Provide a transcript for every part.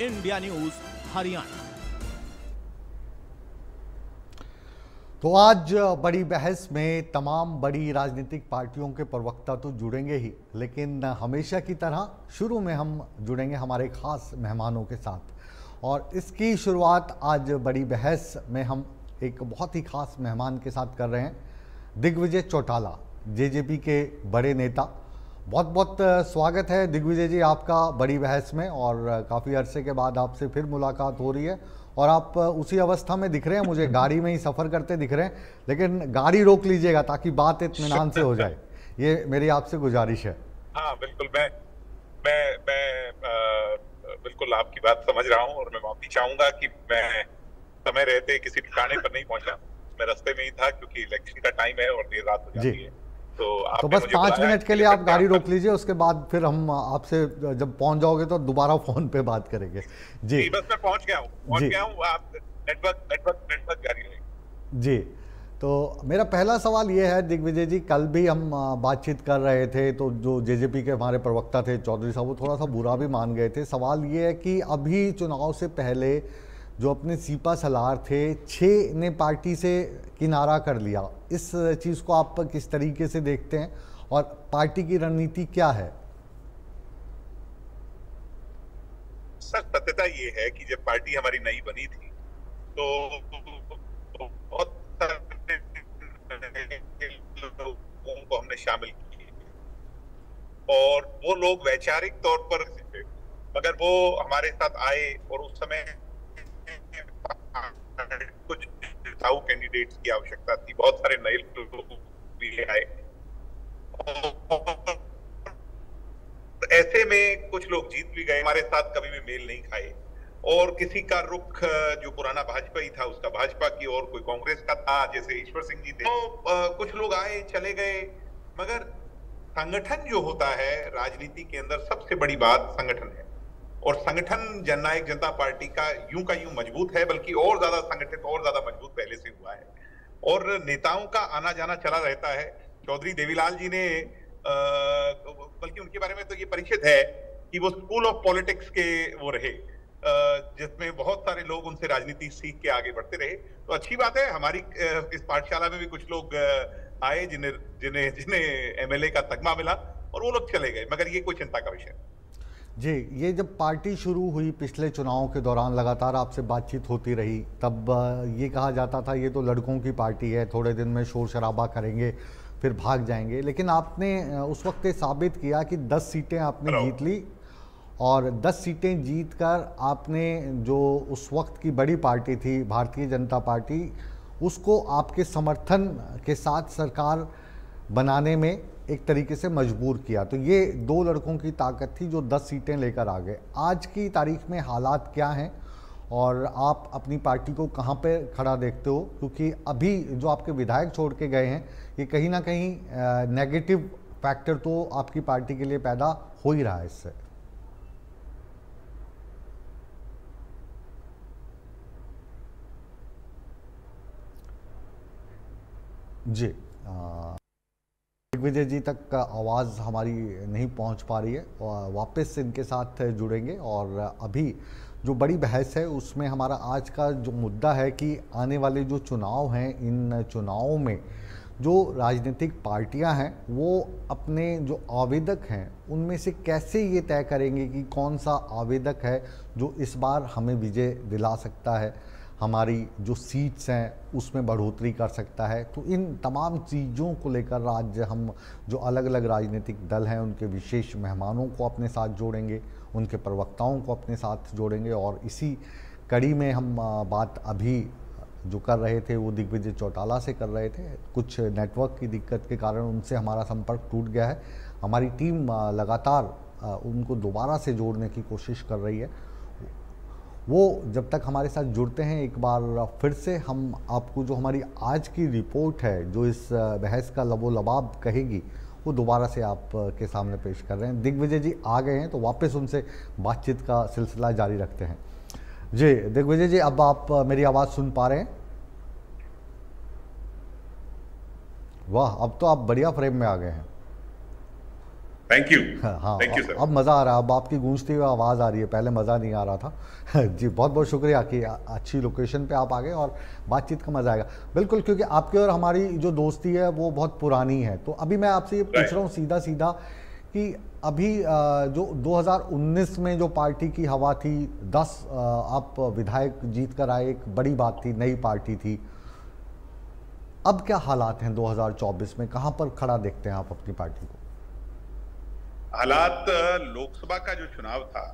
India news, Haryana. तो आज बड़ी बहस में तमाम बड़ी राजनीतिक पार्टियों के प्रवक्ता तो जुड़ेंगे ही, लेकिन हमेशा की तरह शुरू में हम जुड़ेंगे हमारे खास मेहमानों के साथ। और इसकी शुरुआत आज बड़ी बहस में हम एक बहुत ही खास मेहमान के साथ कर रहे हैं, दिग्विजय चौटाला, जेजेपी के बड़े नेता। बहुत बहुत स्वागत है दिग्विजय जी आपका बड़ी बहस में और काफ़ी अरसे के बाद आपसे फिर मुलाकात हो रही है। और आप उसी अवस्था में दिख रहे हैं मुझे गाड़ी में ही सफ़र करते दिख रहे हैं लेकिन गाड़ी रोक लीजिएगा ताकि बात इतमान से हो जाए। ये मेरी आपसे गुजारिश है। हाँ बिल्कुल मैं मैं मैं आ, बिल्कुल आपकी बात समझ रहा हूँ और मैं माफ़ी चाहूँगा कि मैं समय रहते किसी ठिकाने पर नहीं पहुँचा। मैं रास्ते में ही था क्योंकि इलेक्शन का टाइम है और देर रात हो जाती है। तो, तो बस पाँच मिनट के लिए आप गाड़ी रोक लीजिए उसके बाद फिर हम आपसे जब पहुँच जाओगे तो दोबारा फ़ोन पे बात करेंगे। जी। बस मैं पहुँच गया हूँ। पहुँच गया हूँ आप नेटवर्क नेटवर्क नेटवर्क जारी जी। तो मेरा पहला सवाल ये है दिग्विजय जी कल भी हम बातचीत कर रहे थे तो जो जेजेपी के हमारे प्रवक्ता थे चौधरी साहब वो थोड़ा सा बुरा भी मान गए थे। सवाल ये है कि अभी चुनाव से पहले जो अपने सीपा सलार थे छः ने पार्टी से किनारा कर लिया। इस चीज़ को आप किस तरीके से देखते हैं और पार्टी की रणनीति क्या है? सर सत्यता ये है कि जब पार्टी हमारी नई बनी थी तो बहुत लोगों को हमने शामिल किया और वो लोग वैचारिक तौर पर, मगर वो हमारे साथ आए और उस समय कुछ जिताऊ कैंडिडेट्स की आवश्यकता थी। बहुत सारे नए लोग भी आए। ऐसे में कुछ लोग जीत भी गए। हमारे साथ कभी भी मेल नहीं खाए। और किसी का रुख जो पुराना भाजपा ही था, उसका भाजपा की और कोई कांग्रेस का था, जैसे ईश्वर सिंह जी थे। तो कुछ लोग आए, चले गए। मगर संगठन जो होता है, राजनीति के अंदर सबसे बड़ी बात संगठन है। और संगठन जननायक जनता पार्टी का यूँ का यूँ मज़बूत है, बल्कि और ज़्यादा संगठित, और ज़्यादा मज़बूत पहले से हुआ है। और नेताओं का आना जाना चला रहता है। चौधरी देवीलाल जी ने बल्कि उनके बारे में तो ये परिचित है कि वो स्कूल ऑफ़ पॉलिटिक्स के वो रहे जिसमें बहुत सारे लोग उनसे राजनीति सीख के आगे बढ़ते रहे। तो अच्छी बात है, हमारी इस पाठशाला में भी कुछ लोग आए जिन्हें जिन्हें जिन्हें एमएलए का तगमा मिला और वो लोग चले गए, मगर ये कोई चिंता का विषय जी ये जब पार्टी शुरू हुई पिछले चुनावों के दौरान लगातार आपसे बातचीत होती रही तब ये कहा जाता था ये तो लड़कों की पार्टी है थोड़े दिन में शोर शराबा करेंगे फिर भाग जाएँगे। लेकिन आपने उस वक्त साबित किया कि 10 सीटें आपने जीत ली और 10 सीटें जीत कर आपने जो उस वक्त की बड़ी पार्टी थी भारतीय जनता पार्टी उसको आपके समर्थन के साथ सरकार बनाने में एक तरीके से मजबूर किया। तो ये दो लड़कों की ताकत थी जो दस सीटें लेकर आ गए। आज की तारीख में हालात क्या हैं और आप अपनी पार्टी को कहाँ पे खड़ा देखते हो? क्योंकि अभी जो आपके विधायक छोड़ के गए हैं ये कहीं ना कहीं नेगेटिव फैक्टर तो आपकी पार्टी के लिए पैदा हो ही रहा है इससे। जी आ, दिग्विजय जी तक आवाज़ हमारी नहीं पहुँच पा रही है। वापस इनके साथ जुड़ेंगे और अभी जो बड़ी बहस है, उसमें हमारा आज का जो मुद्दा है कि आने वाले जो चुनाव हैं, इन चुनावों में जो राजनीतिक पार्टियाँ हैं, वो अपने जो आवेदक हैं, उनमें से कैसे ये तय करेंगे कि कौन सा आवेदक है जो इस बार हमें विजय दिला सकता है? हमारी जो सीट्स हैं, उसमें बढ़ोतरी कर सकता है। तो इन तमाम चीज़ों को लेकर राज्य, हम जो अलग अलग राजनीतिक दल हैं, उनके विशेष मेहमानों को अपने साथ जोड़ेंगे, उनके प्रवक्ताओं को अपने साथ जोड़ेंगे और इसी कड़ी में हम बात अभी जो कर रहे थे, वो दिग्विजय चौटाला से कर रहे थे। कुछ नेटवर्क की दिक्कत के कारण उनसे हमारा संपर्क टूट गया है। हमारी टीम लगातार उनको दोबारा से जोड़ने की कोशिश कर रही है। वो जब तक हमारे साथ जुड़ते हैं, एक बार फिर से हम आपको जो हमारी आज की रिपोर्ट है, जो इस बहस का लबो, लबाब कहेगी, वो दोबारा से आप के सामने पेश कर रहे हैं। दिग्विजय जी आ गए हैं तो वापस उनसे बातचीत का सिलसिला जारी रखते हैं। जी, दिग्विजय जी, अब आप मेरी आवाज़ सुन पा रहे हैं? वाह, अब तो आप बढ़िया फ्रेम में आ गए हैं। थैंक यू हाँ थैंक यू सर अब मज़ा आ रहा है अब आपकी गूंजती हुई आवाज़ आ रही है पहले मज़ा नहीं आ रहा था। जी बहुत बहुत शुक्रिया कि अच्छी लोकेशन पे आप आ गए और बातचीत का मज़ा आएगा। बिल्कुल क्योंकि आपकी और हमारी जो दोस्ती है वो बहुत पुरानी है। तो अभी मैं आपसे ये पूछ रहा हूँ सीधा सीधा कि अभी जो 2019 में जो पार्टी की हवा थी 10 आप विधायक जीत कर आए एक बड़ी बात थी नई पार्टी थी। अब क्या हालात हैं 2024 में? कहाँ पर खड़ा देखते हैं आप अपनी पार्टी को? हालात, लोकसभा का जो चुनाव था,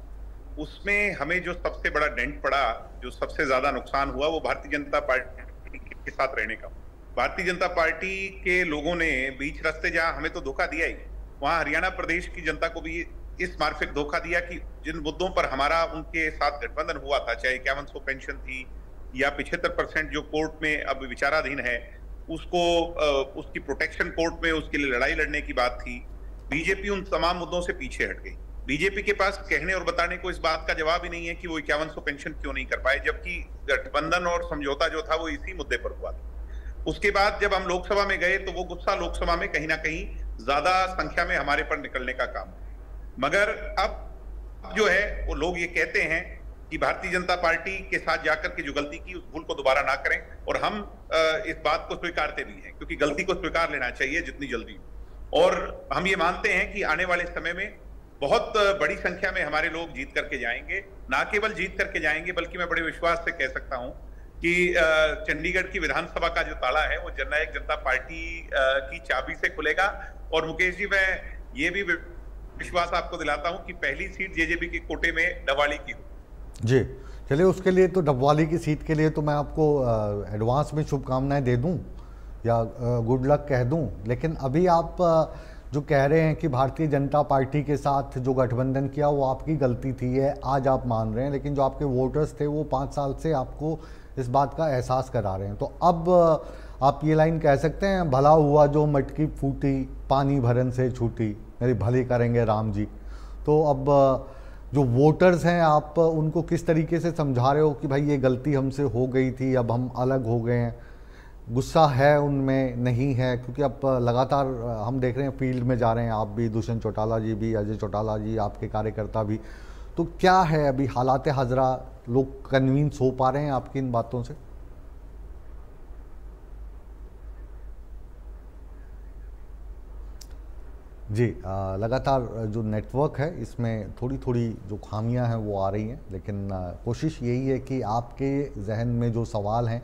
उसमें हमें जो सबसे बड़ा डेंट पड़ा, जो सबसे ज़्यादा नुकसान हुआ, वो भारतीय जनता पार्टी के साथ रहने का। भारतीय जनता पार्टी के लोगों ने बीच रास्ते जहाँ हमें तो धोखा दिया ही, वहाँ हरियाणा प्रदेश की जनता को भी इस मार्फिक धोखा दिया कि जिन मुद्दों पर हमारा उनके साथ गठबंधन हुआ था, चाहे इक्यावन सौ पेंशन थी या पिछहत्तर परसेंट जो कोर्ट में अब विचाराधीन है, उसको उसकी प्रोटेक्शन कोर्ट में उसके लिए लड़ाई लड़ने की बात थी। बीजेपी उन तमाम मुद्दों से पीछे हट गई। बीजेपी के पास कहने और बताने को इस बात का जवाब ही नहीं है कि वो इक्यावन सौ पेंशन क्यों नहीं कर पाए, जबकि गठबंधन और समझौता जो था वो इसी मुद्दे पर हुआ था। उसके बाद जब हम लोकसभा में गए तो वो गुस्सा लोकसभा में कहीं ना कहीं ज़्यादा संख्या में हमारे पर निकलने का काम मगर अब जो है, वो लोग ये कहते हैं कि भारतीय जनता पार्टी के साथ जाकर के जो गलती की, उस भूल को दोबारा ना करें और हम इस बात को स्वीकारते भी हैं, क्योंकि गलती को स्वीकार लेना चाहिए जितनी जल्दी और हम ये मानते हैं कि आने वाले समय में बहुत बड़ी संख्या में हमारे लोग जीत करके जाएँगे। ना केवल जीत करके जाएँगे, बल्कि मैं बड़े विश्वास से कह सकता हूँ कि चंडीगढ़ की विधानसभा का जो ताला है, वो जननायक जनता पार्टी की चाबी से खुलेगा। और मुकेश जी, मैं ये भी विश्वास आपको दिलाता हूँ कि पहली सीट जेजेपी के कोटे में डवाली की हो जी। चलिए, उसके लिए तो डबवाली की सीट के लिए तो मैं आपको एडवांस में शुभकामनाएँ दे दूँ। या गुड लक कह दूँ, लेकिन अभी आप जो कह रहे हैं कि भारतीय जनता पार्टी के साथ जो गठबंधन किया, वो आपकी गलती थी है आज आप मान रहे हैं, लेकिन जो आपके वोटर्स थे, वो पाँच साल से आपको इस बात का एहसास करा रहे हैं। तो अब आप ये लाइन कह सकते हैं, भला हुआ जो मटकी फूटी, पानी भरन से छूटी, मेरी भली करेंगे राम जी। तो अब जो वोटर्स हैं, आप उनको किस तरीके से समझा रहे हो कि भाई ये गलती हमसे हो गई थी, अब हम अलग हो गए हैं? गुस्सा है उनमें, नहीं है? क्योंकि अब लगातार हम देख रहे हैं, फ़ील्ड में जा रहे हैं आप भी, दुष्यंत चौटाला जी भी, अजय चौटाला जी, आपके कार्यकर्ता भी। तो क्या है अभी हालात हाजरा? लोग कन्वींस हो पा रहे हैं आपकी इन बातों से? जी लगातार जो नेटवर्क है, इसमें थोड़ी थोड़ी जो खामियाँ हैं, वो आ रही हैं। लेकिन कोशिश यही है कि आपके जहन में जो सवाल हैं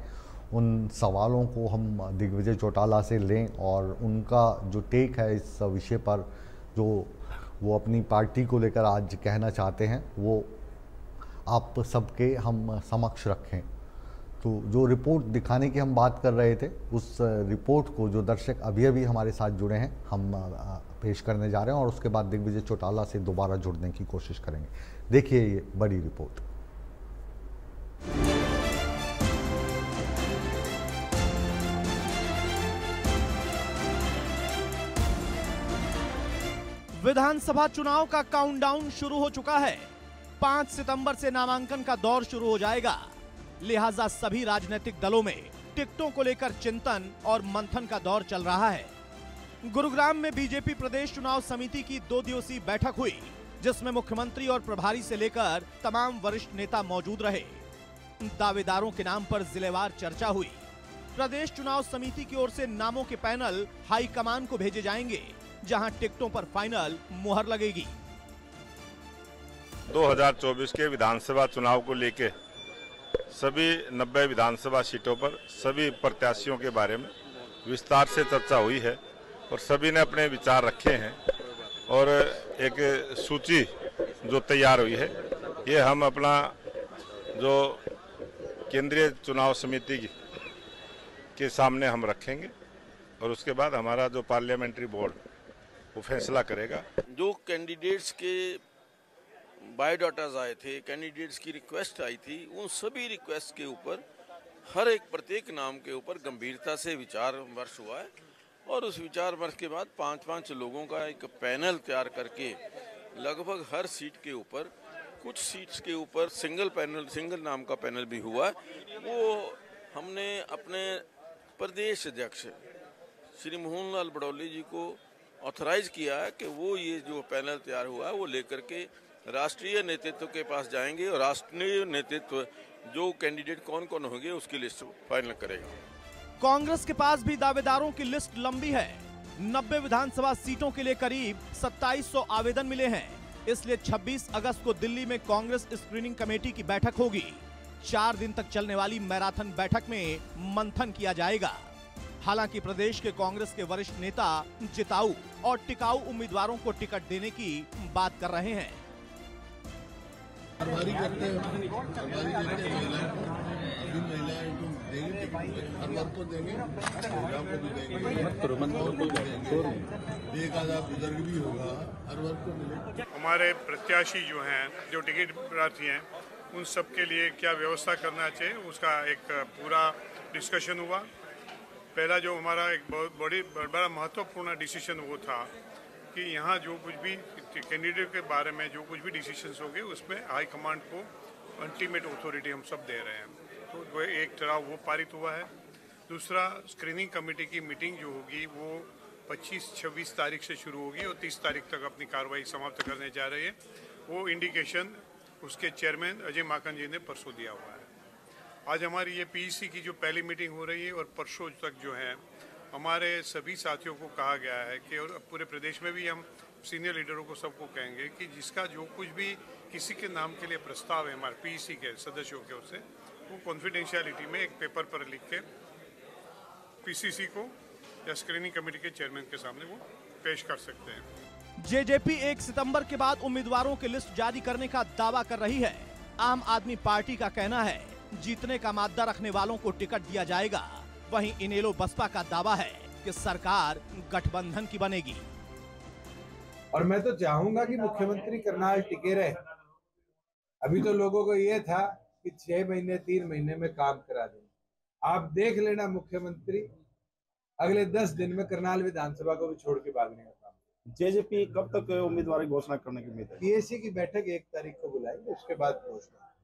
उन सवालों को हम दिग्विजय चौटाला से लें और उनका जो टेक है इस विषय पर, जो वो अपनी पार्टी को लेकर आज कहना चाहते हैं, वो आप सबके हम समक्ष रखें। तो जो रिपोर्ट दिखाने की हम बात कर रहे थे, उस रिपोर्ट को जो दर्शक अभी अभी हमारे साथ जुड़े हैं, हम पेश करने जा रहे हैं और उसके बाद दिग्विजय चौटाला से दोबारा जुड़ने की कोशिश करेंगे। देखिए ये बड़ी रिपोर्ट विधानसभा चुनाव का काउंटडाउन शुरू हो चुका है। पाँच सितंबर से नामांकन का दौर शुरू हो जाएगा। लिहाजा सभी राजनीतिक दलों में टिकटों को लेकर चिंतन और मंथन का दौर चल रहा है। गुरुग्राम में बीजेपी प्रदेश चुनाव समिति की दो दिवसीय बैठक हुई, जिसमें मुख्यमंत्री और प्रभारी से लेकर तमाम वरिष्ठ नेता मौजूद रहे। दावेदारों के नाम पर जिलेवार चर्चा हुई। प्रदेश चुनाव समिति की ओर से नामों के पैनल हाईकमान को भेजे जाएँगे। जहाँ टिकटों पर फाइनल मुहर लगेगी। 2024 के विधानसभा चुनाव को लेकर सभी 90 विधानसभा सीटों पर सभी प्रत्याशियों के बारे में विस्तार से चर्चा हुई है और सभी ने अपने विचार रखे हैं और एक सूची जो तैयार हुई है, ये हम अपना जो केंद्रीय चुनाव समिति के सामने हम रखेंगे और उसके बाद हमारा जो पार्लियामेंट्री बोर्ड वो फैसला करेगा। जो कैंडिडेट्स के बायोडाटाज आए थे कैंडिडेट्स की रिक्वेस्ट आई थी, उन सभी रिक्वेस्ट के ऊपर, हर एक प्रत्येक नाम के ऊपर गंभीरता से विचार विमर्श हुआ है। और उस विचार विमर्श के बाद पाँच पाँच लोगों का एक पैनल तैयार करके लगभग हर सीट के ऊपर, कुछ सीट्स के ऊपर सिंगल पैनल सिंगल नाम का पैनल भी हुआ। वो हमने अपने प्रदेश अध्यक्ष श्री मोहन लाल बडौली जी को ऑथराइज किया है कि वो ये जो पैनल तैयार हुआ है, वो लेकर के राष्ट्रीय नेतृत्व के पास जाएँगे और राष्ट्रीय नेतृत्व, जो कैंडिडेट कौन कौन होंगे, उसकी लिस्ट फाइनल करेगा। कांग्रेस के पास भी दावेदारों की लिस्ट लंबी है। 90 विधानसभा सीटों के लिए करीब 2700 आवेदन मिले हैं। इसलिए 26 अगस्त को दिल्ली में कांग्रेस स्क्रीनिंग कमेटी की बैठक होगी। चार दिन तक चलने वाली मैराथन बैठक में मंथन किया जाएगा। हालाँकि प्रदेश के कांग्रेस के वरिष्ठ नेता जिताऊ और टिकाऊ उम्मीदवारों को टिकट देने की बात कर रहे हैं। हरवारी करते हैं करते महिलाएँ। अभी महिलाएँ को देंगे हर वर्ग को देंगे प्रोग्राम को भी देंगे। और को भी देंगे एक आधा बुज़ुर्ग भी होगा हर वर्ग को मिलेगा हमारे प्रत्याशी जो हैं जो टिकट प्रार्थी हैं उन सब के लिए क्या व्यवस्था करना चाहिए उसका एक पूरा डिस्कशन हुआ। पहला जो हमारा एक बहुत बड़ी, बड़ा महत्वपूर्ण डिसीज़न वो था कि यहाँ जो कुछ भी कैंडिडेट के बारे में जो कुछ भी डिसीज़न होंगे उसमें हाई कमांड को अल्टीमेट अथॉरिटी हम सब दे रहे हैं। तो वो एक तरह वो पारित हुआ है। दूसरा स्क्रीनिंग कमेटी की मीटिंग जो होगी, वो 25-26 तारीख से शुरू होगी और 30 तारीख तक अपनी कार्रवाई समाप्त करने जा रही है। वो इंडिकेशन उसके चेयरमैन अजय माकन जी ने परसों दिया हुआ है। आज हमारी ये पीईसी की जो पहली मीटिंग हो रही है और परसों तक जो है, हमारे सभी साथियों को कहा गया है कि और पूरे प्रदेश में भी हम सीनियर लीडरों को सबको कहेंगे कि जिसका जो कुछ भी किसी के नाम के लिए प्रस्ताव है हमारे पीईसी के सदस्यों के उससे वो कॉन्फिडेंशियलिटी में एक पेपर पर लिख के पीसीसी को या स्क्रीनिंग कमेटी के चेयरमैन के सामने वो पेश कर सकते हैं। जेजेपी एक सितंबर के बाद उम्मीदवारों की लिस्ट जारी करने का दावा कर रही है। आम आदमी पार्टी का कहना है। जीतने का मादा रखने वालों को टिकट दिया जाएगा। वहीं इनेलो बसपा का दावा है कि सरकार गठबंधन की बनेगी। और मैं तो चाहूँगा कि मुख्यमंत्री करनाल टिके रहे। अभी तो लोगों को यह था कि छह महीने तीन महीने में काम करा दें। आप देख लेना मुख्यमंत्री अगले दस दिन में करनाल विधानसभा को भी छोड़ के भागने का काम। जेजेपी कब तक उम्मीदवार की घोषणा करने की उम्मीद है? पीएससी की बैठक एक तारीख को बुलाएँगे उसके बाद घोषणा।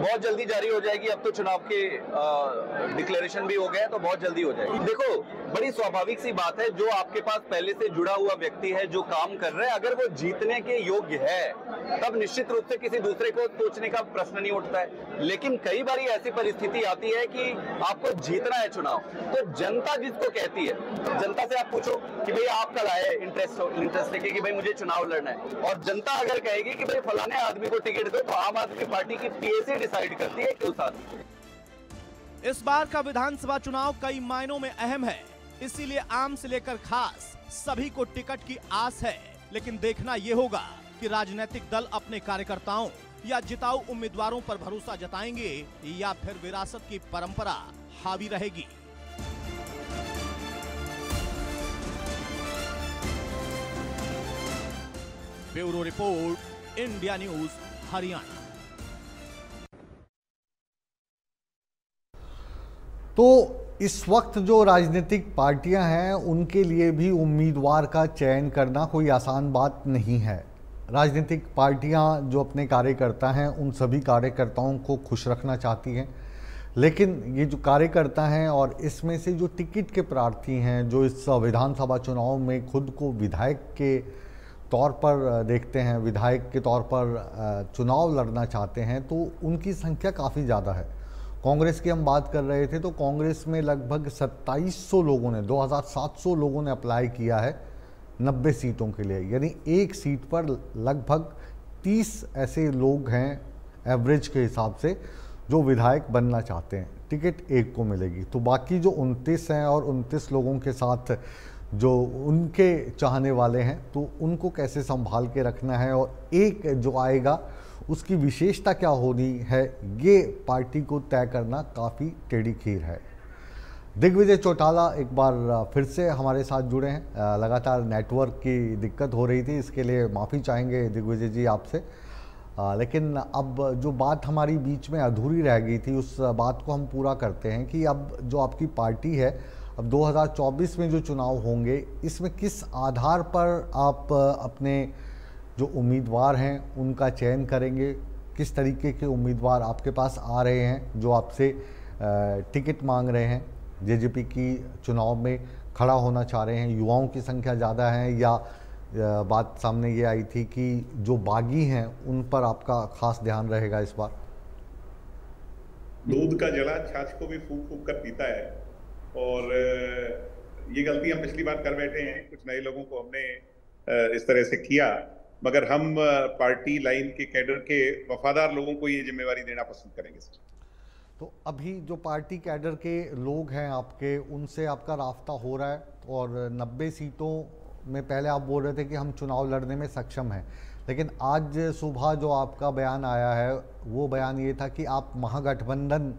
बहुत जल्दी जारी हो जाएगी। अब तो चुनाव के डिक्लेरेशन भी हो गए तो बहुत जल्दी हो जाएगी। देखो, बड़ी स्वाभाविक सी बात है, जो आपके पास पहले से जुड़ा हुआ व्यक्ति है, जो काम कर रहा है, अगर वो जीतने के योग्य है, तब निश्चित रूप से किसी दूसरे को सोचने का प्रश्न नहीं उठता है। लेकिन कई बार ऐसी परिस्थिति आती है कि आपको जीतना है चुनाव तो जनता जिसको कहती है, जनता से आप पूछो कि भाई आप कल आए इंटरेस्ट इंटरेस्ट लेके कि भाई मुझे चुनाव लड़ना है। और जनता अगर कहेगी कि भाई फलाने आदमी को टिकट दो तो आम आदमी पार्टी की डिसाइड करती है क्यों साथ? इस बार का विधानसभा चुनाव कई मायनों में अहम है, इसीलिए आम से लेकर खास सभी को टिकट की आस है। लेकिन देखना यह होगा कि राजनीतिक दल अपने कार्यकर्ताओं या जिताऊ उम्मीदवारों पर भरोसा जताएँगे या फिर विरासत की परंपरा हावी रहेगी। Bureau report, India news, Haryana. तो इस वक्त जो राजनीतिक पार्टियाँ हैं, उनके लिए भी उम्मीदवार का चयन करना कोई आसान बात नहीं है। राजनीतिक पार्टियाँ जो अपने कार्यकर्ता हैं, उन सभी कार्यकर्ताओं को खुश रखना चाहती हैं। लेकिन ये जो कार्यकर्ता हैं और इसमें से जो टिकट के प्रार्थी हैं, जो इस विधानसभा चुनाव में खुद को विधायक के तौर पर देखते हैं, विधायक के तौर पर चुनाव लड़ना चाहते हैं तो उनकी संख्या काफ़ी ज़्यादा है। कांग्रेस की हम बात कर रहे थे तो कांग्रेस में लगभग 2700 लोगों ने 2700 लोगों ने अप्लाई किया है 90 सीटों के लिए। यानी एक सीट पर लगभग 30 ऐसे लोग हैं एवरेज के हिसाब से, जो विधायक बनना चाहते हैं। टिकट एक को मिलेगी। तो बाकी जो 29 हैं और 29 लोगों के साथ जो उनके चाहने वाले हैं तो उनको कैसे संभाल के रखना है? और एक जो आएगा उसकी विशेषता क्या होनी है, ये पार्टी को तय करना काफ़ी टेढ़ी खीर है। दिग्विजय चौटाला एक बार फिर से हमारे साथ जुड़े हैं। लगातार नेटवर्क की दिक्कत हो रही थी, इसके लिए माफ़ी चाहेंगे दिग्विजय जी आपसे। लेकिन अब जो बात हमारी बीच में अधूरी रह गई थी, उस बात को हम पूरा करते हैं कि अब जो आपकी पार्टी है, अब 2024 में जो चुनाव होंगे, इसमें किस आधार पर आप अपने जो उम्मीदवार हैं, उनका चयन करेंगे। किस तरीके के उम्मीदवार आपके पास आ रहे हैं, जो आपसे टिकट मांग रहे हैं। जेजेपी की चुनाव में खड़ा होना चाह रहे हैं। युवाओं की संख्या ज़्यादा है या बात सामने ये आई थी कि जो बागी हैं, उन पर आपका खास ध्यान रहेगा इस बार? दूध का जला, छाछ को भी फूक फूक कर पीता है। और ये गलती हम पिछली बार कर बैठे हैं। कुछ नए लोगों को हमने इस तरह से किया। मगर हम पार्टी लाइन के कैडर के वफादार लोगों को ये जिम्मेवारी देना पसंद करेंगे, सर। तो अभी जो पार्टी कैडर के लोग हैं आपके, उनसे आपका रास्ता हो रहा है और 90 सीटों में पहले आप बोल रहे थे कि हम चुनाव लड़ने में सक्षम हैं, लेकिन आज सुबह जो आपका बयान आया है, वो बयान ये था कि आप महागठबंधन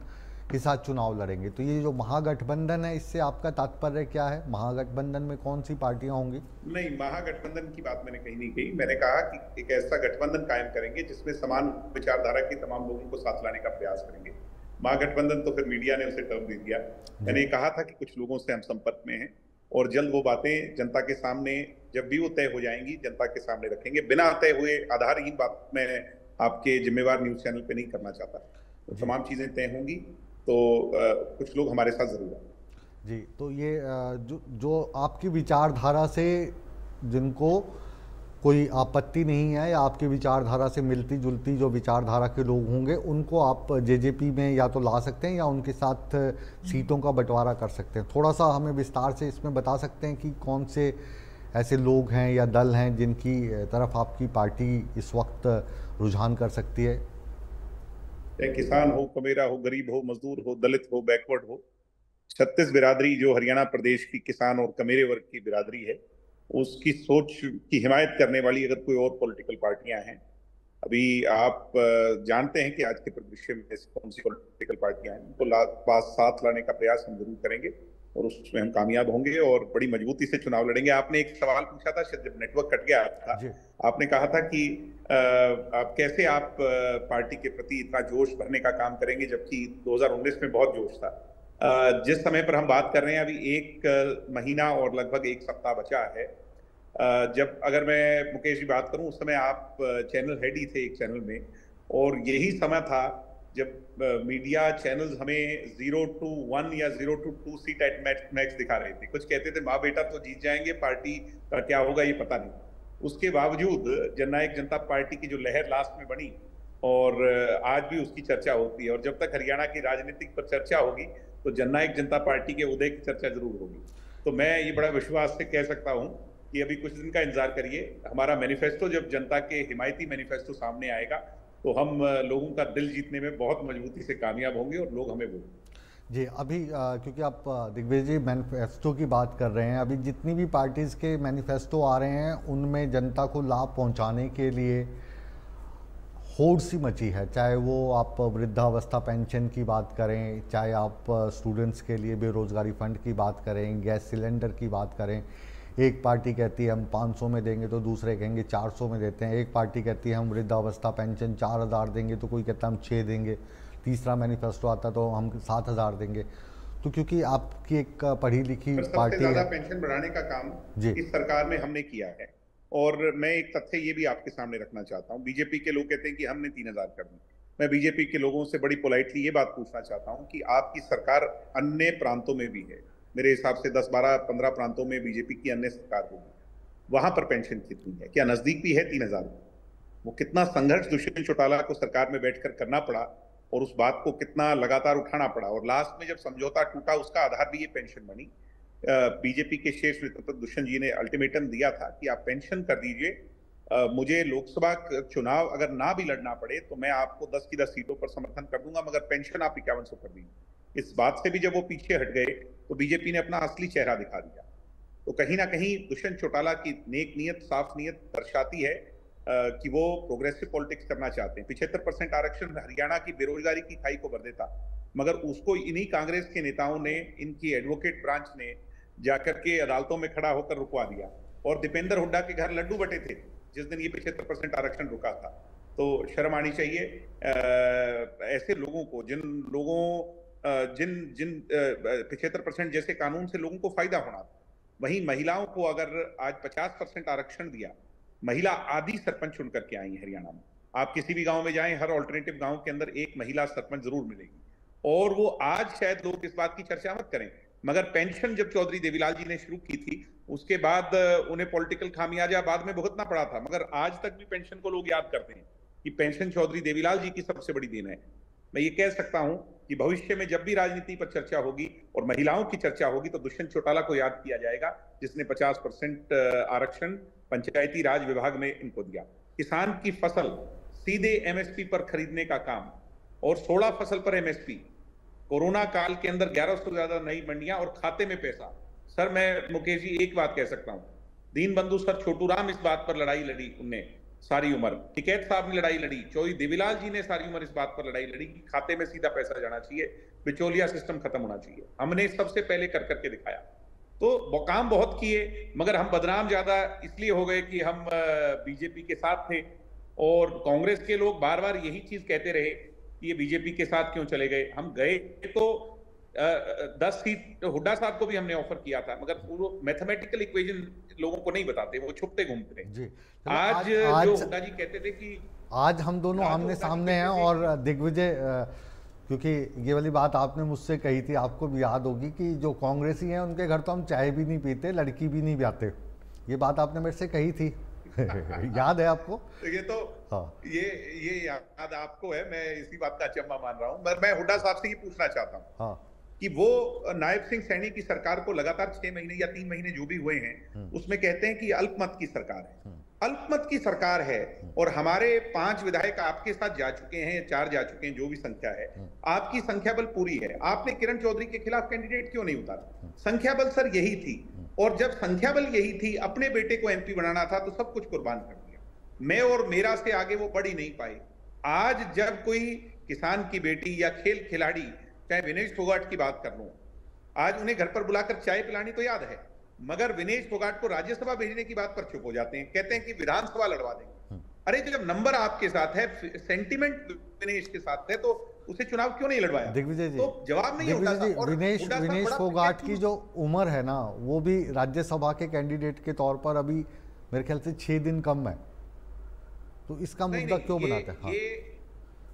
के साथ चुनाव लड़ेंगे। तो ये जो महागठबंधन है इससे आपका तात्पर्य क्या है? महागठबंधन में कौन सी पार्टियाँ होंगी? नहीं महागठबंधन की बात मैंने कहीं नहीं कही। मैंने कहा कि एक ऐसा गठबंधन कायम करेंगे जिसमें समान विचारधारा के तमाम लोगों को साथ लाने का प्रयास करेंगे। महागठबंधन तो फिर मीडिया ने उसे टर्म दे दिया। मैंने कहा था कि कुछ लोगों से हम संपर्क में हैं और जल्द वो बातें जनता के सामने जब भी वो तय हो जाएँगी जनता के सामने रखेंगे। बिना तय हुए आधारहीन बात मैं आपके जिम्मेवार न्यूज़ चैनल पे नहीं करना चाहता। तो तमाम चीज़ें तय होंगी। तो आ, कुछ लोग हमारे साथ ज़रूर आए। जी तो ये जो जो आपकी विचारधारा से जिनको कोई आपत्ति नहीं है या आपकी विचारधारा से मिलती जुलती जो विचारधारा के लोग होंगे उनको आप जेजेपी में या तो ला सकते हैं या उनके साथ सीटों का बंटवारा कर सकते हैं। थोड़ा सा हमें विस्तार से इसमें बता सकते हैं कि कौन से ऐसे लोग हैं या दल हैं जिनकी तरफ़ आपकी पार्टी इस वक्त रुझान कर सकती है। चाहे किसान हो कमेरा हो, गरीब हो, मजदूर हो, दलित हो बैकवर्ड हो, छत्तीस बिरादरी जो हरियाणा प्रदेश की किसान और कमेरे वर्ग की बिरादरी है, उसकी सोच की हिमायत करने वाली अगर कोई और पॉलिटिकल पार्टियाँ हैं, अभी आप जानते हैं कि आज के परिदृश्य में कौन सी पॉलिटिकल पार्टियाँ हैं, उनको पास साथ लाने का प्रयास हम ज़रूर करेंगे। और उसमें हम कामयाब होंगे और बड़ी मजबूती से चुनाव लड़ेंगे। आपने एक सवाल पूछा था जब नेटवर्क कट गया था आपने कहा था कि आप कैसे आप पार्टी के प्रति इतना जोश भरने का काम करेंगे जबकि 2019 में बहुत जोश था। जिस समय पर हम बात कर रहे हैं अभी एक महीना और लगभग एक सप्ताह बचा है। जब अगर मैं मुकेश जी बात करूँ उस समय आप चैनल हेड ही थे एक चैनल में और यही समय था जब मीडिया चैनल्स हमें ज़ीरो टू वन या zero two two seat at max दिखा रहे थे। कुछ कहते थे, माँ बेटा तो जीत जाएँगे पार्टी का क्या होगा ये पता नहीं। उसके बावजूद जननायक जनता पार्टी की जो लहर लास्ट में बनी और आज भी उसकी चर्चा होती है और जब तक हरियाणा की राजनीतिक पर चर्चा होगी तो जननायक जनता पार्टी के उदय की चर्चा ज़रूर होगी। तो मैं ये बड़ा विश्वास से कह सकता हूँ कि अभी कुछ दिन का इंतज़ार करिए। हमारा मैनिफेस्टो जब जनता के हिमायती मैनिफेस्टो सामने आएगा तो हम लोगों का दिल जीतने में बहुत मजबूती से कामयाब होंगे और लोग हमें वोट जी अभी आ, क्योंकि आप दिग्विजय जी मैनिफेस्टो की बात कर रहे हैं अभी जितनी भी पार्टीज़ के मैनिफेस्टो आ रहे हैं उनमें जनता को लाभ पहुँचाने के लिए होड़ सी मची है। चाहे वो आप वृद्धावस्था पेंशन की बात करें चाहे आप स्टूडेंट्स के लिए बेरोज़गारी फ़ंड की बात करें गैस सिलेंडर की बात करें एक पार्टी कहती है हम 500 में देंगे तो दूसरे कहेंगे 400 में देते हैं। एक पार्टी कहती है हम वृद्धावस्था पेंशन चार हज़ार देंगे तो कोई कहता है हम छः देंगे। तीसरा मैनिफेस्टो आता तो हम सात हज़ार देंगे। तो क्योंकि आपकी एक पढ़ी लिखी पार्टी है। पेंशन बढ़ाने का काम जी। इस सरकार में हमने किया है। और मैं एक तथ्य ये भी आपके सामने रखना चाहता हूँ बीजेपी के लोग कहते हैं कि हमने तीन हज़ार कर दी मैं बीजेपी के लोगों से बड़ी पोलाइटली ये बात पूछना चाहता हूँ कि आपकी सरकार अन्य प्रांतों में भी है। मेरे हिसाब से 10 12 15 प्रांतों में बीजेपी की अन्य सरकार होगी। वहाँ पर पेंशन कितनी है। क्या नज़दीक भी है तीन हज़ार? वो कितना संघर्ष दुष्यंत चौटाला को सरकार में बैठकर करना पड़ा और उस बात को कितना लगातार उठाना पड़ा? और लास्ट में जब समझौता टूटा, उसका आधार भी ये पेंशन बनी। बीजेपी के शीर्ष नेतृत्व दुष्यंत जी ने अल्टीमेटम दिया था कि आप पेंशन कर दीजिए। मुझे लोकसभा चुनाव अगर ना भी लड़ना पड़े तो मैं आपको दस की दस सीटों पर समर्थन कर दूँगा, मगर पेंशन आप इक्यावन सौ कर दीजिए। इस बात से भी जब वो पीछे हट गए तो बीजेपी ने अपना असली चेहरा दिखा दिया। तो कहीं ना कहीं दुष्यंत चौटाला की नेक नीयत साफ़ नीयत दर्शाती है कि वो प्रोग्रेसिव पॉलिटिक्स करना चाहते हैं। पिछहत्तर परसेंट आरक्षण हरियाणा की बेरोजगारी की खाई को भर देता। मगर उसको इन्हीं कांग्रेस के नेताओं ने इनकी एडवोकेट ब्रांच ने जाकर के अदालतों में खड़ा होकर रुकवा दिया। और दीपेंद्र हुड्डा के घर लड्डू बटे थे जिस दिन ये पिछहत्तर परसेंट आरक्षण रुका था। तो शर्म आनी चाहिए। आ, ऐसे लोगों को जिन लोगों जिन जिन पिछहत्तर परसेंट जैसे कानून से लोगों को फ़ायदा होना था। वहीं महिलाओं को अगर आज पचास परसेंट आरक्षण दिया, महिला आदि सरपंच चुन करके आई हरियाणा में। आप किसी भी गाँव में जाएँ, हर ऑल्टरनेटिव गाँव के अंदर एक महिला सरपंच ज़रूर मिलेगी। और वो आज शायद लोग इस बात की चर्चा मत करें। मगर पेंशन जब चौधरी देवीलाल जी ने शुरू की थी, उसके बाद उन्हें पॉलिटिकल खामियाजा बाद में भुगतना पड़ा था। मगर आज तक भी पेंशन को लोग याद करते हैं कि पेंशन चौधरी देवीलाल जी की सबसे बड़ी देन है। मैं ये कह सकता हूँ कि भविष्य में जब भी राजनीति पर चर्चा होगी और महिलाओं की चर्चा होगी तो दुष्यंत चौटाला को याद किया जाएगा, जिसने 50 परसेंट आरक्षण पंचायती राज विभाग में इनको दिया। किसान की फ़सल सीधे एमएसपी पर खरीदने का काम और 16 फ़सल पर एमएसपी कोरोना काल के अंदर 1100 से ज़्यादा नई मंडियाँ और खाते में पैसा। सर, मैं मुकेश जी एक बात कह सकता हूँ। दीन बंधु सर छोटू राम इस बात पर लड़ाई लड़ी उनने। सारी उम्र। टिकैत साहब ने लड़ाई लड़ी, चौधरी देवीलाल जी ने सारी उम्र इस बात पर लड़ाई लड़ी कि खाते में सीधा पैसा जाना चाहिए, बिचौलिया सिस्टम खत्म होना चाहिए। हमने सबसे पहले कर करके दिखाया। तो काम बहुत किए, मगर हम बदनाम ज़्यादा इसलिए हो गए कि हम बीजेपी के साथ थे और कांग्रेस के लोग बार बार यही चीज़ कहते रहे कि ये बीजेपी के साथ क्यों चले गए? हम गए तो दस सीट हुड्डा साहब को भी हमने ऑफ़र किया था मगर वो मैथमेटिकल इक्वेशन लोगों को नहीं बताते वो छुपते घूमते जी आज, आज जो हुड्डा जी कहते थे कि आज हम दोनों आमने सामने हैं और दिग्विजय क्योंकि ये वाली बात आपने मुझसे कही थी आपको भी याद होगी कि जो कांग्रेसी हैं उनके घर तो हम चाय भी नहीं पीते लड़की भी नहीं ब्याते। ये बात आपने मेरे से कही थी। याद है आपको? तो ये तो हाँ। ये ये याद आपको है मैं इसी बात का अचंबा मान रहा हूँ मैं हुड्डा साहब से ये पूछना चाहता हूँ। हाँ। कि वो नायब सिंह सैनी की सरकार को लगातार छह महीने या तीन महीने जो भी हुए हैं हम्म। उसमें कहते हैं कि अल्पमत की सरकार है। हम्म। अल्पमत की सरकार है हम्म। और हमारे पाँच विधायक आपके साथ जा चुके हैं चार जा चुके हैं जो भी संख्या है आपकी संख्या बल पूरी है। आपने किरण चौधरी के खिलाफ कैंडिडेट क्यों नहीं उतारा? संख्या बल सर यही थी। और जब संख्या बल यही थी अपने बेटे को एमपी बनाना था तो सब कुछ कुर्बान कर दिया। मैं और मेरा से आगे वो बढ़ ही नहीं पाए। आज जब कोई किसान की बेटी या खेल खिलाड़ी चाहे विनेश फोगाट की बात कर लू आज उन्हें घर पर बुलाकर चाय पिलानी तो याद है मगर विनेश फोगाट को राज्यसभा भेजने की बात पर चुप हो जाते हैं कहते हैं कि विधानसभा लड़वा देंगे। अरे जब नंबर आपके साथ है सेंटिमेंट विनेश के साथ है तो उसे चुनाव क्यों नहीं लड़वाया दिग्विजय जी तो जवाब नहीं होता जी विनेश विनेश फोगाट की जो उम्र है ना वो भी राज्यसभा के कैंडिडेट के तौर पर अभी मेरे ख्याल से छह दिन कम है तो इसका मुद्दा क्यों बनाते हैं हाँ।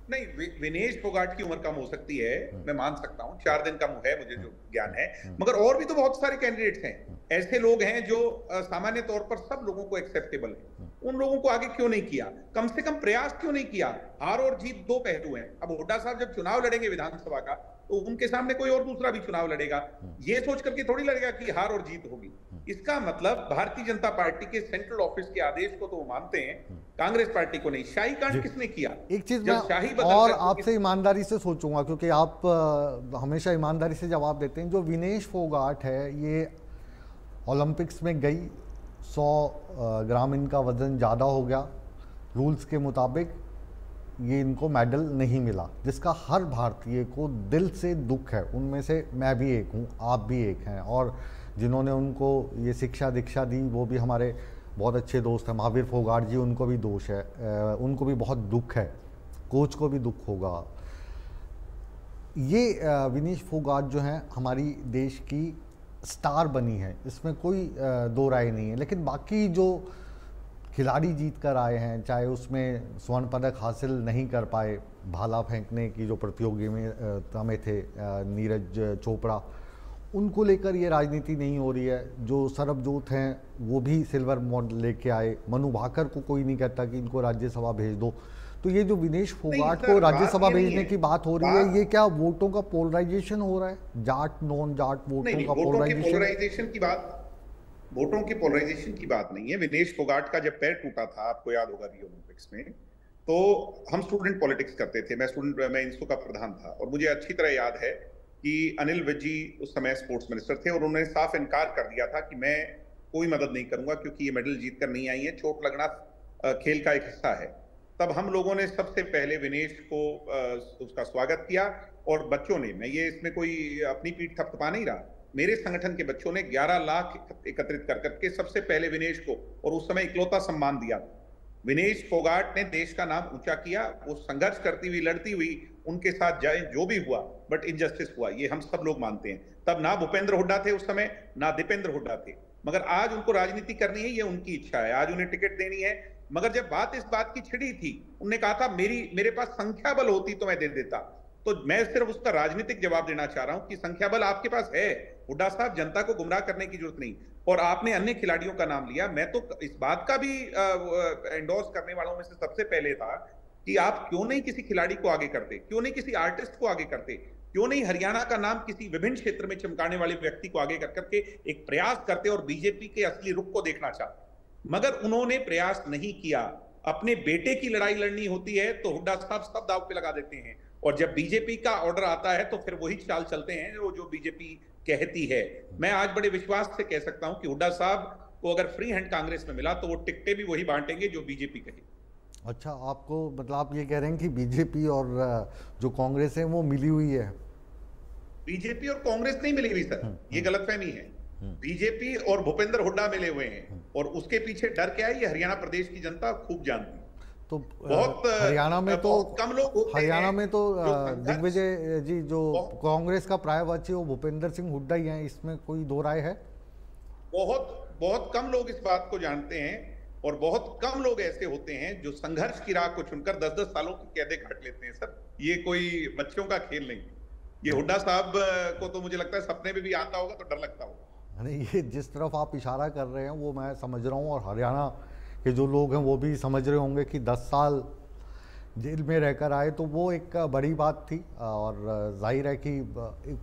नहीं विनेश फोगाट की उम्र कम हो सकती है हम्म। मैं मान सकता हूँ चार दिन कम है मुझे जो ज्ञान है हम्म। मगर और भी तो बहुत सारे कैंडिडेट्स हैं। ऐसे लोग हैं जो सामान्य तौर पर सब लोगों को एक्सेप्टेबल है। उन लोगों को आगे क्यों नहीं किया? कम से कम प्रयास क्यों नहीं किया? हार और जीत दो पहलू हैं। अब हुड्डा साहब जब चुनाव लड़ेंगे विधानसभा का तो उनके सामने कोई और दूसरा भी चुनाव लड़ेगा। ये सोच करके थोड़ी लड़ेगा कि हार और जीत होगी। इसका मतलब भारतीय जनता पार्टी के सेंट्रल ऑफ़िस के आदेश को तो वो मानते हैं कांग्रेस पार्टी को नहीं। शाही कांड किसने किया? एक चीज़ मैं शाही और आपसे ईमानदारी से सोचूँगा क्योंकि आप हमेशा ईमानदारी से जवाब देते हैं। जो विनेश फोगाट है ये ओलंपिक्स में गई सौ ग्राम इनका वज़न ज़्यादा हो गया। रूल्स के मुताबिक ये इनको मेडल नहीं मिला जिसका हर भारतीय को दिल से दुख है। उनमें से मैं भी एक हूँ आप भी एक हैं। और जिन्होंने उनको ये शिक्षा दीक्षा दी, वो भी हमारे बहुत अच्छे दोस्त हैं। महावीर फोगाट जी, उनको भी दोष है। उनको भी बहुत दुख है। कोच को भी दुख होगा। ये विनीश फोगाट जो हैं, हमारी देश की स्टार बनी है। इसमें कोई दो राय नहीं है। लेकिन बाकी जो खिलाड़ी जीत कर आए हैं, चाहे उसमें स्वर्ण पदक हासिल नहीं कर पाए, भाला फेंकने की जो प्रतियोगी में में थे नीरज चोपड़ा उनको लेकर ये राजनीति नहीं हो रही है। जो सरबजोत हैं वो भी सिल्वर मॉडल लेके आए। मनु भाकर को कोई नहीं कहता कि इनको राज्यसभा भेज दो। तो ये जो विनेश फोगाट को राज्यसभा भेजने की बात हो रही है ये क्या वोटों का पोलराइजेशन हो रहा है? जाट नॉन जाट वोटों का पोलराइजेशन? की बात वोटों की पोलराइजेशन की बात नहीं है। विनेश फोगाट का जब पैर टूटा था आपको याद होगा रियो ओलंपिक्स में तो हम स्टूडेंट पॉलिटिक्स करते थे। मैं स्टूडेंट मैं इंस्टू का प्रधान था और मुझे अच्छी तरह याद है कि अनिल विज जी उस समय स्पोर्ट्स मिनिस्टर थे और उन्होंने साफ़ इनकार कर दिया था कि मैं कोई मदद नहीं करूँगा क्योंकि ये मेडल जीत कर नहीं आई है। चोट लगना खेल का एक हिस्सा है। तब हम लोगों ने सबसे पहले विनेश को उसका स्वागत किया और बच्चों ने, मैं ये इसमें कोई अपनी पीठ थपथपा नहीं रहा। मेरे संगठन के बच्चों ने 11 लाख एकत्रित कर करके सबसे पहले विनेश को और उस समय इकलौता सम्मान दिया। विनेश फोगाट ने देश का नाम ऊँचा किया, वो संघर्ष करती हुई, लड़ती हुई उनके साथ जाए, जो भी हुआ बट इनजस्टिस हुआ, ये हम सब लोग मानते हैं। तब ना भूपेंद्र हुड्डा थे उस समय, ना दीपेंद्र हुड्डा थे। मगर आज उनको राजनीति करनी है, ये उनकी इच्छा है। आज उन्हें टिकट देनी है। मगर जब बात इस बात की छिड़ी थी उन्होंने कहा था, मेरी, मेरे पास संख्या बल होती तो मैं दे देता। तो मैं सिर्फ़ उसका राजनीतिक जवाब देना चाह रहा हूँ कि संख्या बल आपके पास है। हुड्डा साहब, जनता को गुमराह करने की ज़रूरत नहीं। और आपने अन्य खिलाड़ियों का नाम लिया। मैं तो इस बात का भी एंडोर्स करने वालों में से सबसे पहले था कि आप क्यों नहीं किसी खिलाड़ी को आगे करते? क्यों नहीं किसी आर्टिस्ट को आगे करते? क्यों नहीं हरियाणा का नाम किसी विभिन्न क्षेत्र में चमकाने वाले व्यक्ति को आगे कर करके एक प्रयास करते और बीजेपी के असली रुख को देखना चाहते? मगर उन्होंने प्रयास नहीं किया। अपने बेटे की लड़ाई लड़नी होती है तो हुड्डा साहब सब दाव पे लगा देते हैं। और जब बीजेपी का ऑर्डर आता है तो फिर वही चाल चलते हैं जो जो बीजेपी कहती है। मैं आज बड़े विश्वास से कह सकता हूँ कि हुड्डा साहब को अगर फ्री हैंड कांग्रेस में मिला तो वो टिकटे भी वही बांटेंगे जो बीजेपी कहे। अच्छा आपको मतलब आप ये कह रहे हैं कि बीजेपी और जो कांग्रेस है वो मिली हुई है? बीजेपी और कांग्रेस नहीं मिली हुई सर। हम्म, ये हम्म। गलतफहमी है। हम्म। बीजेपी और भूपेंद्र हुड्डा मिले हुए हैं और उसके पीछे डर क्या है? ये हरियाणा प्रदेश की जनता खूब जानती है। तो बहुत हरियाणा में तो कम लोग हरियाणा में तो दिग्विजय जी जो कांग्रेस का प्रायवाची वो भूपेंद्र सिंह हुड्डा ही हैं। इसमें कोई दो राय है? बहुत बहुत कम लोग इस बात को जानते हैं और बहुत कम लोग ऐसे होते हैं जो संघर्ष की राह को चुनकर दस दस सालों की कैदे काट लेते हैं सर। ये कोई बच्चों का खेल नहीं ये हुड्डा साहब को तो मुझे लगता है सपने में भी आता होगा तो डर लगता होगा। नहीं ये जिस तरफ़ आप इशारा कर रहे हैं वो मैं समझ रहा हूँ और हरियाणा कि जो लोग हैं वो भी समझ रहे होंगे कि 10 साल जेल में रहकर आए तो वो एक बड़ी बात थी। और ज़ाहिर है कि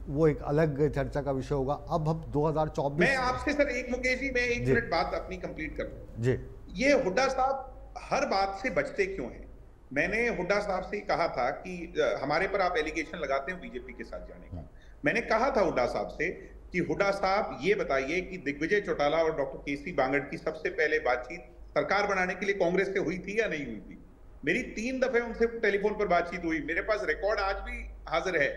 वो एक अलग चर्चा का विषय होगा। अब हम 2024 मैं आपसे सर एक मुकेश जी मैं एक मिनट बात अपनी कंप्लीट कर जी। ये हुड्डा साहब हर बात से बचते क्यों हैं? मैंने हुड्डा साहब से कहा था कि हमारे पर आप एलिगेशन लगाते हैं बीजेपी के साथ जाने का। मैंने कहा था हुड्डा साहब से कि हुड्डा साहब ये बताइए कि दिग्विजय चौटाला और डॉक्टर के सी बांगड़ की सबसे पहले बातचीत सरकार बनाने के लिए कांग्रेस से हुई थी या नहीं हुई थी? मेरी तीन दफे उनसे टेलीफोन पर बातचीत हुई। मेरे पास रिकॉर्ड आज भी हाजिर है।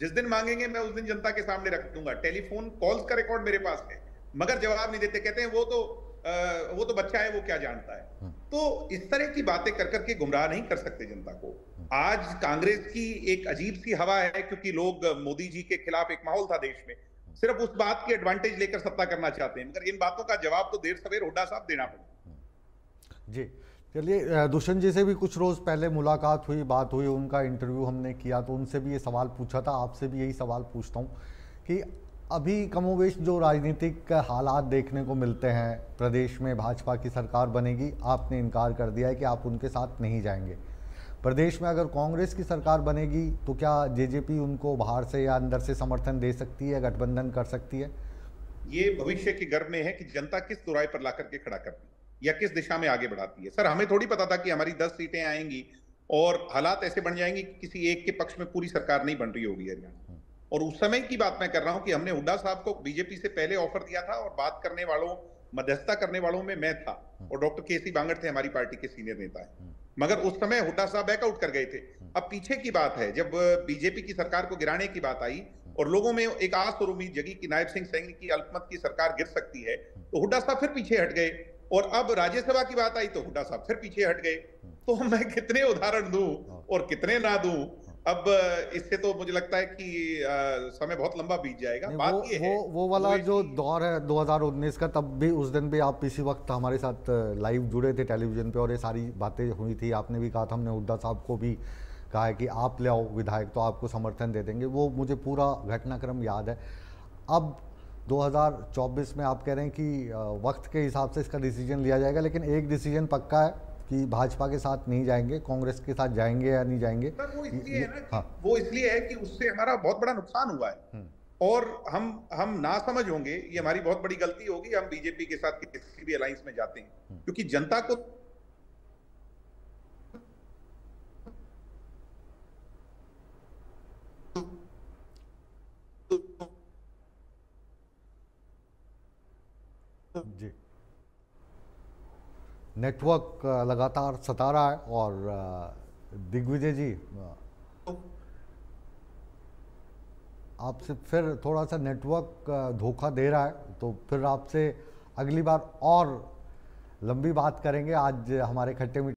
जिस दिन मांगेंगे मैं उस दिन जनता के सामने रख दूँगा। टेलीफोन कॉल्स का रिकॉर्ड मेरे पास है। मगर जवाब नहीं देते, कहते हैं वो तो आ, वो तो बच्चा है वो क्या जानता है? हाँ। तो इस तरह की बातें कर करके गुमराह नहीं कर सकते जनता को। आज कांग्रेस की एक अजीब सी हवा है क्योंकि लोग मोदी जी के खिलाफ एक माहौल था देश में। सिर्फ़ उस बात की एडवांटेज लेकर सत्ता करना चाहते हैं मगर इन बातों का जवाब तो देर सवेर हुड्डा साहब देना पड़ेगा जी। चलिए दुष्यंत जी से भी कुछ रोज़ पहले मुलाकात हुई बात हुई उनका इंटरव्यू हमने किया तो उनसे भी ये सवाल पूछा था आपसे भी यही सवाल पूछता हूँ कि अभी कमोवेश जो राजनीतिक हालात देखने को मिलते हैं, प्रदेश में भाजपा की सरकार बनेगी, आपने इनकार कर दिया है कि आप उनके साथ नहीं जाएँगे। प्रदेश में अगर कांग्रेस की सरकार बनेगी तो क्या जेजेपी उनको बाहर से या अंदर से समर्थन दे सकती है, गठबंधन कर सकती है? ये भविष्य के गर्भ में है कि जनता किस दुराई पर ला करके खड़ा करती है, या किस दिशा में आगे बढ़ाती है। सर, हमें थोड़ी पता था कि हमारी दस सीटें आएँगी, और हालात ऐसे बन जाएँगे कि किसी एक के पक्ष में पूरी सरकार नहीं बन रही होगी, हरियाणा। और उस समय की बात मैं कर रहा हूँ कि हमने हुड्डा साहब को बीजेपी से पहले ऑफ़र दिया था और बात करने वालों मध्यस्थता करने वालों में मैं था और डॉक्टर के सी बांगड़ थे हमारी पार्टी के सीनियर नेता है। मगर उस समय हुड्डा साहब बैकआउट कर गए थे। अब पीछे की बात है जब बीजेपी की सरकार को गिराने की बात आई और लोगों में एक आस और उम्मीद जगी कि नायब सिंह सैनी की अल्पमत की सरकार गिर सकती है तो हुड्डा साहब फिर पीछे हट गए। और अब राज्यसभा की बात आई तो हुड्डा साहब फिर पीछे हट गए। तो मैं कितने उदाहरण दूँ और कितने ना दूँ अब इससे तो मुझे लगता है कि आ, समय बहुत लंबा बीत जाएगा। बात वो, ये वो, है वो वाला जो दौर है 2019 का तब भी उस दिन भी आप इसी वक्त हमारे साथ लाइव जुड़े थे टेलीविज़न पे और ये सारी बातें हुई थी। आपने भी कहा था हमने हुड्डा साहब को भी कहा है कि आप ले आओ विधायक तो आपको समर्थन दे देंगे। वो मुझे पूरा घटनाक्रम याद है। अब 2024 में आप कह रहे हैं कि वक्त के हिसाब से इसका डिसीज़न लिया जाएगा लेकिन एक डिसीज़न पक्का है कि भाजपा के साथ नहीं जाएँगे कांग्रेस के साथ जाएँगे या नहीं जाएँगे वो इसलिए है ना हाँ। वो इसलिए है कि उससे हमारा बहुत बड़ा नुकसान हुआ है हम्म। और हम हम ना समझ होंगे ये हमारी बहुत बड़ी गलती होगी हम बीजेपी के साथ किसी भी अलायंस में जाते हैं हम्म। क्योंकि जनता को जी नेटवर्क लगातार सता रहा है और दिग्विजय जी आपसे फिर थोड़ा सा नेटवर्क धोखा दे रहा है। तो फिर आपसे अगली बार और लंबी बात करेंगे। आज हमारे खट्टे